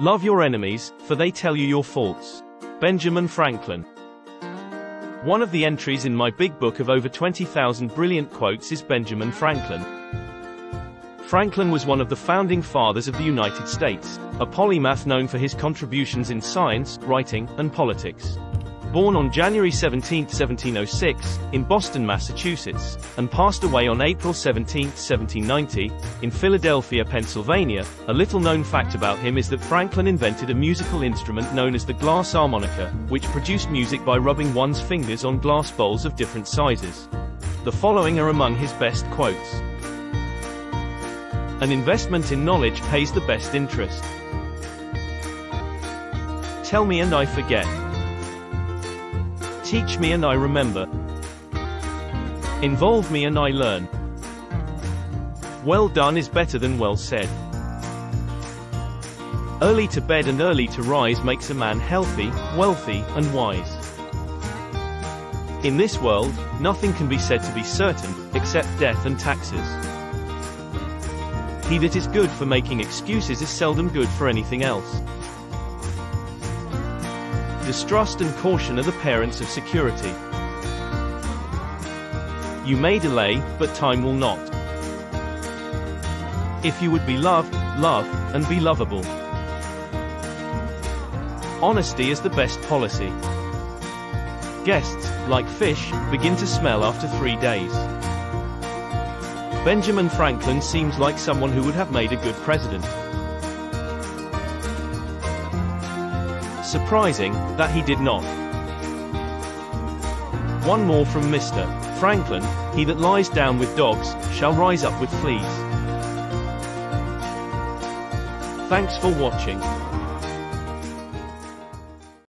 Love your enemies, for they tell you your faults. Benjamin Franklin. One of the entries in my big book of over 20,000 brilliant quotes is Benjamin Franklin. Franklin was one of the founding fathers of the United States, a polymath known for his contributions in science, writing, and politics. Born on January 17, 1706, in Boston, Massachusetts, and passed away on April 17, 1790, in Philadelphia, Pennsylvania, a little known fact about him is that Franklin invented a musical instrument known as the glass harmonica, which produced music by rubbing one's fingers on glass bowls of different sizes. The following are among his best quotes. An investment in knowledge pays the best interest. Tell me and I forget. Teach me and I remember. Involve me and I learn. Well done is better than well said. Early to bed and early to rise makes a man healthy, wealthy, and wise. In this world, nothing can be said to be certain, except death and taxes. He that is good for making excuses is seldom good for anything else. Distrust and caution are the parents of security. You may delay, but time will not. If you would be loved, love, and be lovable. Honesty is the best policy. Guests, like fish, begin to smell after three days. Benjamin Franklin seems like someone who would have made a good president. Surprising, that he did not. One more from Mr. Franklin, he that lies down with dogs, shall rise up with fleas. Thanks for watching.